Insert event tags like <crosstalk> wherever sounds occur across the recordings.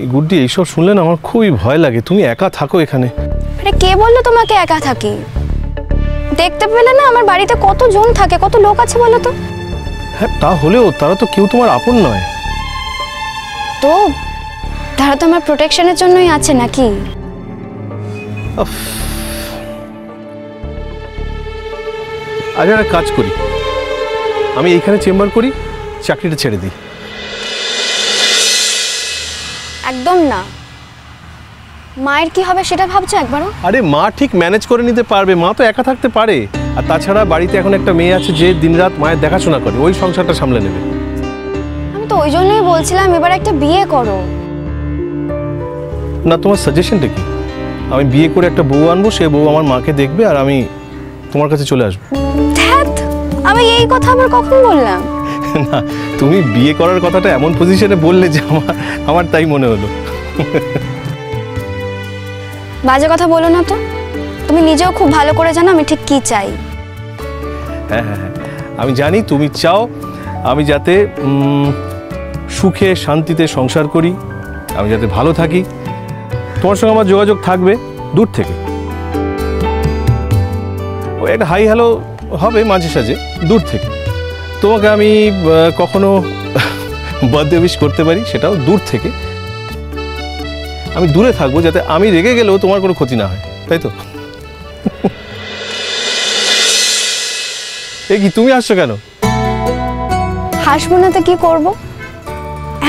এই গুড্ডি এইসব শুনলে না আমার খুবই ভয় লাগে। তুমি একা থাকো এখানে। আরে কে বলল তোমাকে একা থাকি? দেখতে পেলে না আমার বাড়িতে কত জন থাকে কত লোক আছে বলো তো? হ্যাঁ তা হলেও তারা তো কেউ তোমার আপন নয়। তো? তারা তো আমার প্রোটেকশনের জন্যই আছে নাকি। আচ্ছা একটা কাজ করি। আমি এইখানে চেম্বার করি। চাকরিটা ছেড়ে দিই। একদম না। মায়ের কি হবে সেটা ভাবছ একবারও? আরে মা ঠিক ম্যানেজ করে নিতে পারবে মা তো একা থাকতে পারে। আর তাছাড়া বাড়িতে এখন একটা মেয়ে আছে যে দিনরাত মায়ের দেখাশোনা করে ওই সংসারটা সামলে নেবে। আমি তো ওই জন্যই বলছিলাম এবার একটা বিয়ে করো। না তোমার সাজেশনটা কি? আমি বিয়ে করে একটা বউ আনব সে বউ আমার মাকে দেখবে আর আমি তোমার কাছে চলে আসব। আমি এই কথা আবার কখন বললাম? <laughs> না তুমি বিয়ে করার কথাটা এমন পজিশনে বললে যে আমার আমার তাই মনে হলো। বাজে কথা বলো না তো। তুমি নিজেও খুব ভালো করে জানো আমি ঠিক কি চাই। হ্যাঁ হ্যাঁ হ্যাঁ। আমি জানি তুমি চাও আমি যাতে সুখে শান্তিতে সংসার করি আমি যাতে ভালো থাকি। তোমার সঙ্গে আমার যোগাযোগ থাকবে দূর থেকে। একটা হাই হ্যালো হবে মাঝে সাঝে দূর থেকে। তোমাকে আমি কখনো বার্থডে উইশ করতে পারি সেটাও দূর থেকে। আমি দূরে থাকব যাতে আমি রেগে গেলেও তোমার কোনো ক্ষতি না হয় তাই তো? এ কি তুমি আসছো কেন? হাসবো না তো কি করব?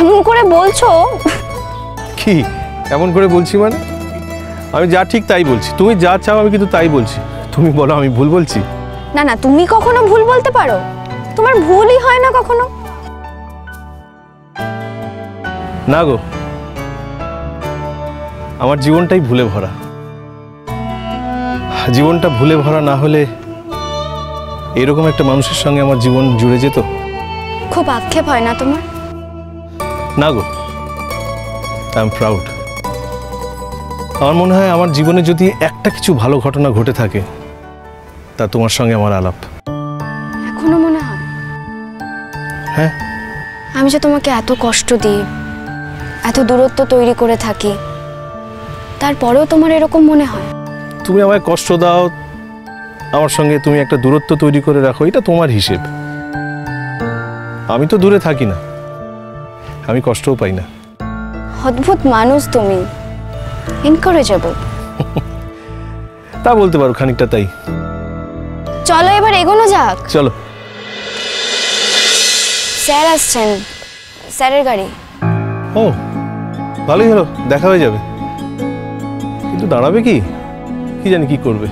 এমন করে বলছো? কি এমন করে বলছি মানে? আমি যা ঠিক তাই বলছি তুমি যা চাও আমি কিন্তু তাই বলছি। তুমি বলো আমি ভুল বলছি? না না তুমি কখনো ভুল বলতে পারো। তোমার ভুলই হয় না কখনো? না গো। আমার জীবনটাই ভুলে ভরা। জীবনটা ভুলে ভরা না হলে এরকম একটা মানুষের সঙ্গে আমার জীবন জুড়ে যেত? খুব আক্ষেপ হয় না তোমার? না গো। আই এম প্রাউড আমার মনে হয় আমার জীবনে যদি একটা কিছু ভালো ঘটনা ঘটে থাকে তা তোমার সঙ্গে আমার আলাপ। হ্যাঁ? আমি যে তোমাকে এত কষ্ট দিই এত দূরত্ব তৈরি করে থাকি তারপরেও তোমার এরকম মনে হয়? তুমি আমায় কষ্ট দাও আমার সঙ্গে তুমি একটা দূরত্ব তৈরি করে রাখো এটা তোমার হিসেব। আমি তো দূরে থাকি না আমি কষ্টও পাই না। অদ্ভুত মানুষ তুমি ইনকারেজেবল তা বলতে পারো খানিকটা তাই। চলো এবার এগোনো যাক। চলো। স্যার আসছেন। স্যারের গাড়ি। ও ভালোই হলো দেখা হয়ে যাবে। কিন্তু দাঁড়াবে কি? কি জানি কি করবে।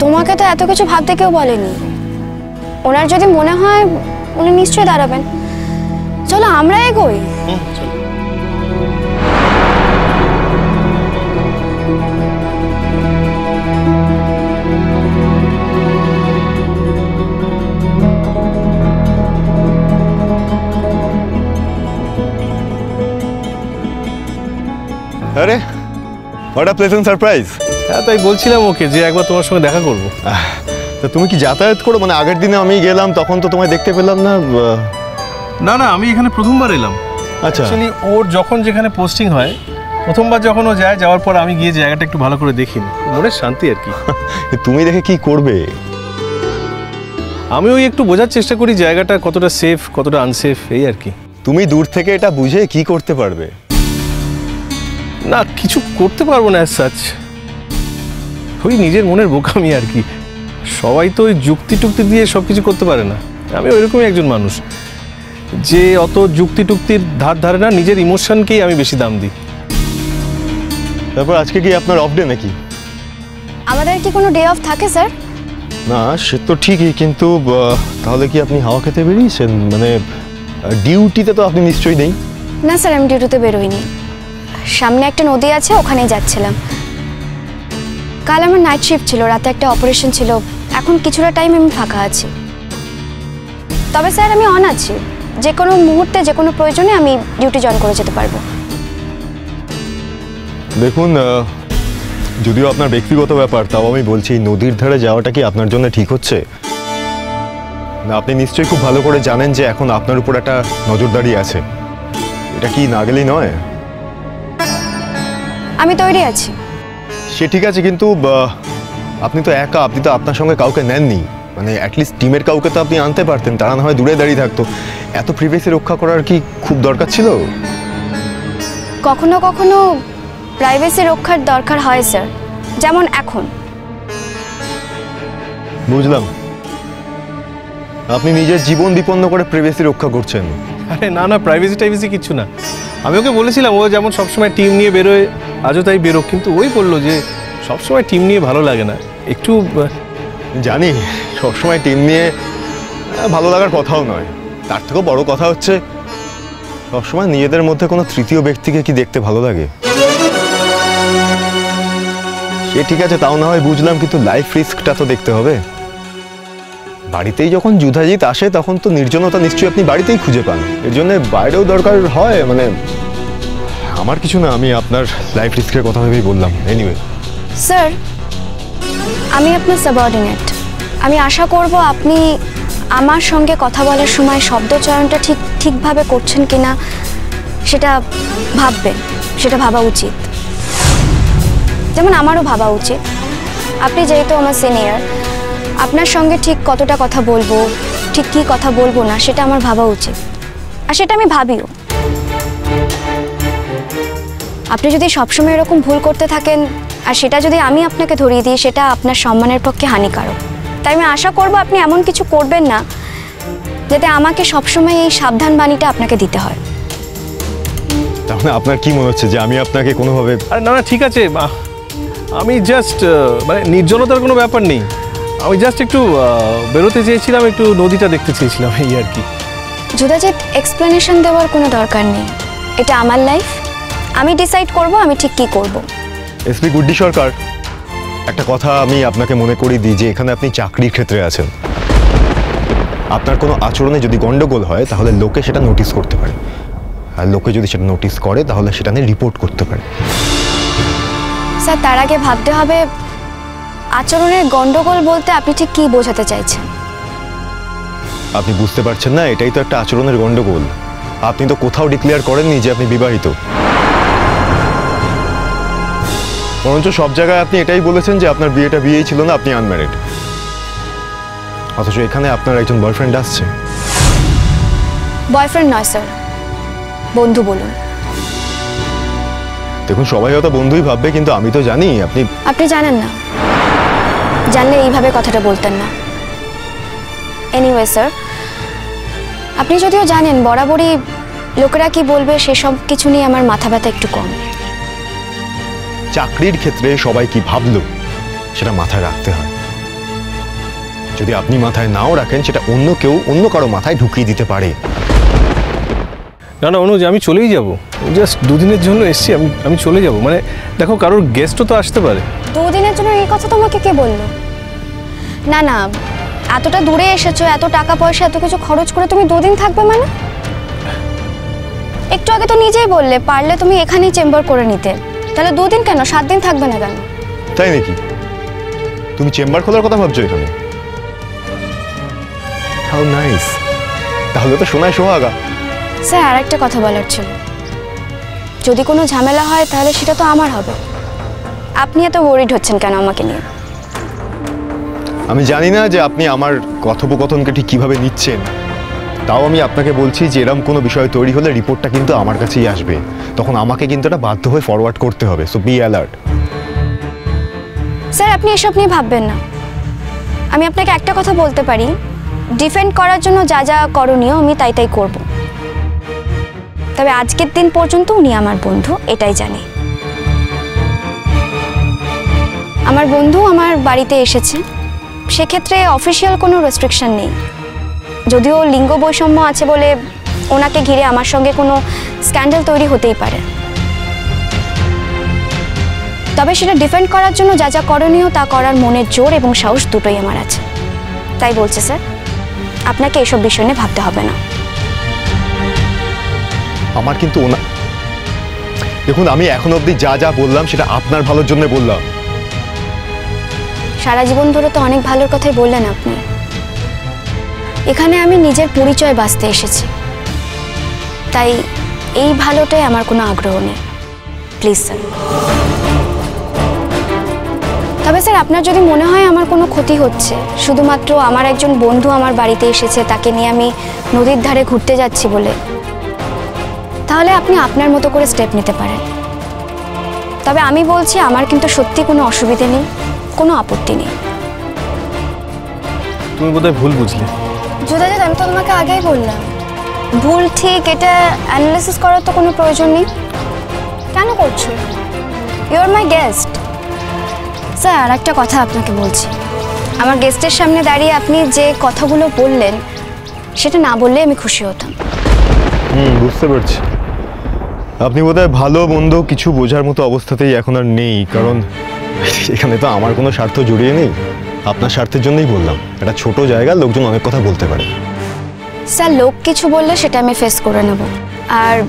তোমাকে তো এত কিছু ভাবতে কেউ বলেনি। ওনার যদি মনে হয় উনি নিশ্চয়ই দাঁড়াবেন। চলো আমরা এগোই। চলো। হোয়াট আ প্লেজেন্ট সারপ্রাইজ হ্যাঁ তাই বলছিলাম ওকে যে একবার তোমার সঙ্গে দেখা করব। তা তুমি কি যাতায়াত করো? মানে আগের দিনে আমি গেলাম তখন তো তোমায় দেখতে পেলাম না না না আমি এখানে প্রথমবার এলাম। আচ্ছা। অ্যাকচুয়ালি ওর যখন যেখানে পোস্টিং হয় প্রথমবার যখন ও যায় যাওয়ার পর আমি গিয়ে জায়গাটা একটু ভালো করে দেখিনি মনের শান্তি আর কি। <laughs> তুমি দেখে কি করবে? আমি ওই একটু বোঝার চেষ্টা করি জায়গাটা কতটা সেফ কতটা আনসেফ এই আর কি। তুমি দূর থেকে এটা বুঝে কি করতে পারবে? না কিছু করতে পারব না সাচ ওই নিজের মনের বোকামি আর কি। সবাই তো ওই যুক্তি টুক্তি দিয়ে সব কিছু করতে পারে না। আমি ওইরকমই একজন মানুষ। যে অত যুক্তি টুক্তির ধার ধারে না নিজের ইমোশনকেই আমি বেশি দাম দিই। তারপর আজকে কি আপনার অফ ডে নাকি? আমাদের কি কোনো ডে অফ থাকে স্যার না সে তো ঠিকই কিন্তু তাহলে কি আপনি হাওয়া খেতে বেরিয়েছেন? মানে ডিউটিতে তো আপনি নিশ্চয়ই নেই। না স্যার আমি ডিউটিতে বেরোইনি। সামনে একটা নদী আছে, ওখানেই যাচ্ছিলাম। কাল আমার নাইট শিফট ছিল, রাতে একটা অপারেশন ছিল, এখন কিছুটা টাইম আমি ফাঁকা আছি। তবে স্যার, আমি অন আছি। যে কোনো মুহূর্তে, যে কোনো প্রয়োজনে আমি ডিউটি জয়েন করে যেতে পারব। দেখুন যদিও আপনার ব্যক্তিগত ব্যাপার, তাও আমি বলছি, নদীর ধারে যাওয়াটা কি আপনার জন্য ঠিক হচ্ছে? না, আপনি নিশ্চয়ই খুব ভালো করে জানেন যে এখন আপনার উপর একটা নজরদারি আছে। এটা কি না গেলেই নয়? আমি তৈরি আছি। সে ঠিক আছে কিন্তু আপনি তো একা আপনি তো আপনার সঙ্গে কাউকে নেননি। মানে অ্যাটলিস্ট টিমের কাউকে তো আপনি আনতে পারতেন তারা না হয় দূরে দাঁড়িয়ে থাকতো। এত প্রিভেসি রক্ষা করার কি খুব দরকার ছিল? কখনো কখনো প্রাইভেসি রক্ষার দরকার হয় স্যার যেমন এখন। বুঝলাম। আপনি নিজের জীবন বিপন্ন করে প্রিভেসি রক্ষা করছেন। আরে না না প্রাইভেসি টাইভেসি কিছু না। আমি ওকে বলেছিলাম, ও যেমন সবসময় টিম নিয়ে বেরোয়, আজও তাই বেরোক, কিন্তু ওই বলল যে সবসময় টিম নিয়ে ভালো লাগে না। একটু জানি, সবসময় টিম নিয়ে ভালো লাগার কথাও নয়। তার থেকেও বড় কথা হচ্ছে, সবসময় নিজেদের মধ্যে কোনো তৃতীয় ব্যক্তিকে কি দেখতে ভালো লাগে? সে ঠিক আছে, তাও না হয় বুঝলাম, কিন্তু লাইফ রিস্কটা তো দেখতে হবে। বাড়িতেই যখন যুধাজিৎ আসে, তখন তো নির্জনতা নিশ্চয়ই আপনি বাড়িতেই খুঁজে পান। এর জন্য বাইরেও দরকার হয় মানে আমার কিছু না, আমি আপনার লাইফ রিস্কের কথা ভেবেই বললাম। এনিওয়ে স্যার আমি আপনার সাবঅর্ডিনেট আমি আশা করব আপনি আমার সঙ্গে কথা বলার সময় শব্দচয়নটা ঠিক, ঠিকভাবে করছেন কিনা, সেটা ভাববেন, সেটা ভাবা উচিত। যেমন আমারও ভাবা উচিত। আপনি যেহেতু আমার সিনিয়র আপনার সঙ্গে ঠিক কতটা কথা বলব ঠিক কী কথা বলব না সেটা আমার ভাবা উচিত। আর সেটা আমি ভাবিও। আপনি যদি সবসময় এরকম ভুল করতে থাকেন আর সেটা যদি আমি আপনাকে ধরিয়ে দিই সেটা আপনার সম্মানের পক্ষে হানিকারক। তাই আমি আশা করব আপনি এমন কিছু করবেন না যাতে আমাকে সবসময় এই সাবধান বাণীটা আপনাকে দিতে হয়। তাহলে আপনার কি মনে হচ্ছে যে আমি আপনাকে কোনোভাবে আরে না না ঠিক আছে আমি জাস্ট মানে নির্জনতার কোনো ব্যাপার নেই। আমি জাস্ট একটু বেরোতে চেয়েছিলাম একটু নদীটা দেখতে চেয়েছিলাম এই আর কি। যুদাজিৎ এক্সপ্লেনেশন দেওয়ার কোনো দরকার নেই। এটা আমার লাইফ আমি ডিসাইড করব আমি ঠিক কী করব। এসপি গুড্ডি সরকার একটা কথা আমি আপনাকে মনে করি দিই যে এখানে আপনি চাকরির ক্ষেত্রে আছেন। আপনার কোনো আচরণে যদি গন্ডগোল হয় তাহলে লোকে সেটা নোটিস করতে পারে। আর লোকে যদি সেটা নোটিস করে তাহলে সেটা নিয়ে রিপোর্ট করতে পারে। স্যার তার আগে ভাবতে হবে আচরণের গন্ডগোল বলতে আপনি ঠিক কী বোঝাতে চাইছেন? আপনি বুঝতে পারছেন না এটাই তো একটা আচরণের গন্ডগোল। আপনি তো কোথাও ডিক্লেয়ার করেননি যে আপনি বিবাহিত। বরঞ্চ সব জায়গায় আপনি এটাই বলেছেন যে আপনার বিয়েটা বিয়েই ছিল না আপনি আনম্যারিড অথচ এখানে আপনার একজন বয়ফ্রেন্ড আসছে। বয়ফ্রেন্ড নয় স্যার বন্ধু বলুন। দেখুন সবাই হয়তো বন্ধুই ভাববে কিন্তু আমি তো জানি আপনি আপনি জানেন না। জানলে এইভাবে কথাটা বলতেন না। এনিওয়ে স্যার আপনি যদিও জানেন বরাবরই লোকেরা কি বলবে সেসব কিছু নিয়ে আমার মাথা ব্যথা একটু কম। চাকরির ক্ষেত্রে সবাই কি ভাবলো সেটা মাথায় রাখতে হয়। যদি আপনি মাথায় নাও রাখেন সেটা অন্য কেউ অন্য কারও মাথায় ঢুকিয়ে দিতে পারে। না না অনুজ আমি চলেই যাব। জাস্ট দুদিনের জন্য এসছি আমি আমি চলে যাব। মানে দেখো কারোর গেস্টও তো আসতে পারে। দুদিনের জন্য এই কথা তোমাকে কে বলল? না না এতটা দূরে এসেছ এত টাকা পয়সা এত কিছু খরচ করে তুমি দুদিন থাকবে মানে? একটু আগে তো নিজেই বললে পারলে তুমি এখানেই চেম্বার করে নিতে। তাহলে দুদিন কেন? সাত দিন থাকবে না কেন? তাই নাকি? তুমি চেম্বার খোলার কথা ভাবছ এখানে? হাউ নাইস তাহলে তো শোনায় সোহাগা। স্যার আর একটা কথা বলার ছিল। যদি কোনো ঝামেলা হয় তাহলে সেটা তো আমার হবে। আপনি এত ওরিড হচ্ছেন কেন আমাকে নিয়ে? আমি জানি না যে আপনি আমার কথোপকথনকে ঠিক কীভাবে নিচ্ছেন। তাও আমি আপনাকে বলছি যে এরকম কোনো বিষয় তৈরি হলে রিপোর্টটা কিন্তু আমার কাছেই আসবে। তখন আমাকে কিন্তু এটা বাধ্য হয়ে ফরওয়ার্ড করতে হবে সো বি অ্যালার্ট স্যার, আপনি এসব নিয়ে ভাববেন না। আমি আপনাকে একটা কথা বলতে পারি। ডিফেন্ড করার জন্য যা যা করণীয় আমি তাই তাই করব। তবে আজকের দিন পর্যন্ত উনি আমার বন্ধু, এটাই জানি। আমার বন্ধু আমার বাড়িতে এসেছে। সেক্ষেত্রে অফিসিয়াল কোনো রেস্ট্রিকশন নেই। যদিও লিঙ্গ বৈষম্য আছে বলে ওনাকে ঘিরে আমার সঙ্গে কোনো স্ক্যান্ডেল তৈরি হতেই পারে। তবে সেটা ডিফেন্ড করার জন্য যা যা করণীয় তা করার মনের জোর এবং সাহস দুটোই আমার আছে। তাই বলছে, স্যার, আপনাকে এসব বিষয় নিয়ে ভাবতে হবে না। আমার কিন্তু দেখুন, আমি এখন অবধি যা যা বললাম সেটা আপনার ভালোর জন্য বললাম। সারা জীবন ধরে তো অনেক ভালোর কথাই বললেন আপনি। এখানে আমি নিজের পরিচয় বাঁচতে এসেছি। তাই এই ভালোটাই আমার কোনো আগ্রহ নেই। Please sir. তবে স্যার, আপনার যদি মনে হয় আমার কোনো ক্ষতি হচ্ছে, শুধুমাত্র আমার একজন বন্ধু আমার বাড়িতে এসেছে, তাকে নিয়ে আমি নদীর ধারে ঘুরতে যাচ্ছি বলে, তাহলে আপনি আপনার মতো করে স্টেপ নিতে পারেন। তবে আমি বলছি, আমার কিন্তু সত্যি কোনো অসুবিধে নেই। কোনো আপত্তি নেই। তুমি বোধহয় ভুল বুঝলে। যুদাজাত আমি তো তোমাকে আগেই বললাম। ভুল ঠিক এটা অ্যানালিসিস করার তো কোনো প্রয়োজন নেই। কেন করছ? You are my guest sir একটা কথা আপনাকে বলছি। আমার গেস্টের সামনে দাঁড়িয়ে আপনি যে কথাগুলো বললেন সেটা না বললে আমি খুশি হতাম। হুম বুঝতে পারছি। আপনি বোধহয় ভালো মন্দ কিছু বোঝার মতো অবস্থাতেই এখন আর নেই কারণ <laughs> এখানে তো আমার কোনো স্বার্থ জড়িয়ে নেই। আপনার স্বার্থের জন্যই বললাম। একটা ছোট জায়গা লোকজন অনেক কথা বলতে পারে। স্যার, লোক কিছু বললে সেটা আমি ফেস করে নেব। আর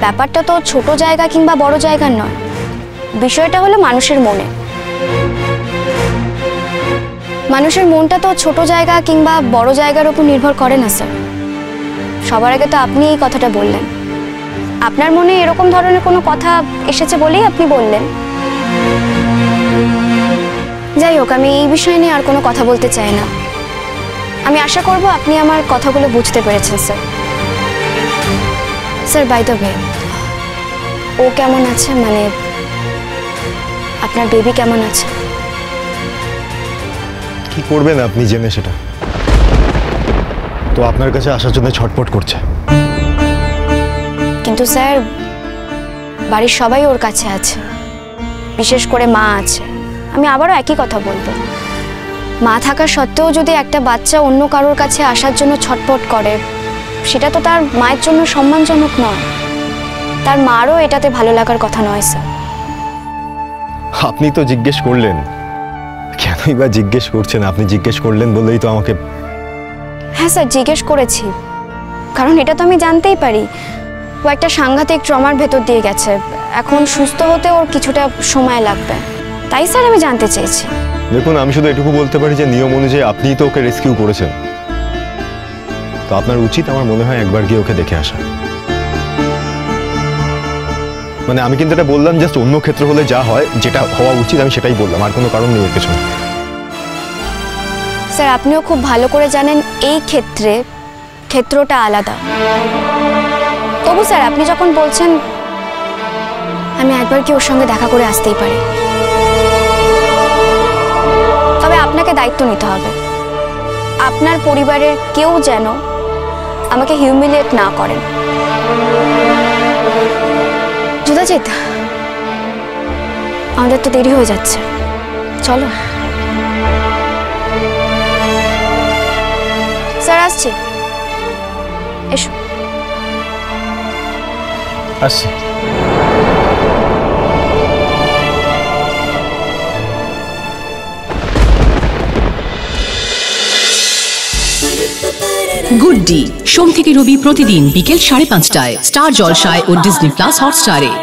ব্যাপারটা তো ছোট জায়গা কিংবা বড় জায়গার নয়। বিষয়টা হলো মানুষের মনে। মানুষের মনটা তো ছোট জায়গা কিংবা বড় জায়গার উপর নির্ভর করে না, স্যার। সবার আগে তো আপনি এই কথাটা বললেন। আপনার মনে এরকম ধরনের কোনো কথা এসেছে বলেই আপনি বললেন। যাই হোক আমি এই বিষয় নিয়ে আর কোনো কথা বলতে চাই না। আমি আশা করব আপনি আমার কথাগুলো বুঝতে পেরেছেন sir. Sir by the way ও কেমন আছে? মানে আপনার বেবি কেমন আছে? কি করবেন আপনি জেনে সেটা? তো আপনার কাছে আসার জন্য ছটপট করছে। কিন্তু স্যার বাড়ির সবাই ওর কাছে আছে। বিশেষ করে মা আছে। আমি আবারও একই কথা বলব। মা থাকা সত্ত্বেও যদি একটা বাচ্চা অন্য কারোর কাছে আসার জন্য ছটপট করে সেটা তো তার মায়ের জন্য সম্মানজনক নয়। তার মারও এটাতে ভালো লাগার কথা নয় স্যার। আপনি তো জিজ্ঞেস করলেন। কেনই বা জিজ্ঞেস করছেন? আপনি জিজ্ঞেস করলেন বলেই তো আমাকে হ্যাঁ স্যার জিজ্ঞেস করেছি। কারণ এটা তো আমি জানতেই পারি। ও একটা সাংঘাতিক ট্রমার ভেতর দিয়ে গেছে। এখন সুস্থ হতে ওর কিছুটা সময় লাগবে। তাই স্যার আমি জানতে চেয়েছি দেখুন আমি শুধু এটুকু বলতে পারি যে নিয়ম অনুযায়ী আপনিই তো ওকে রেস্কিউ করেছেন। তো আপনার উচিত আমার মনে হয় একবার গিয়ে ওকে দেখে আসা। মানে আমি কিন্তু এটা বললাম জাস্ট অন্য ক্ষেত্র হলে যা হয় যেটা হওয়া উচিত আমি সেটাই বললাম আর কোনো কারণ নেই এর পেছনে। স্যার আপনিও খুব ভালো করে জানেন এই ক্ষেত্রে ক্ষেত্রটা আলাদা। তবু স্যার আপনি যখন বলছেন আমি একবার কি ওর সঙ্গে দেখা করে আসতেই পারি। তবে আপনাকে দায়িত্ব নিতে হবে। আপনার পরিবারের কেউ যেন আমাকে হিউমিলিয়েট না করেন। যুদাজিৎ, আমাদের তো দেরি হয়ে যাচ্ছে। চলো। স্যার, আসছি। এসো। আসছি। Good D. সোম থেকে রবি প্রতিদিন বিকেল সাড়ে পাঁচটায়। স্টার জলসায় ও ডিজনি প্লাস হটস্টারে।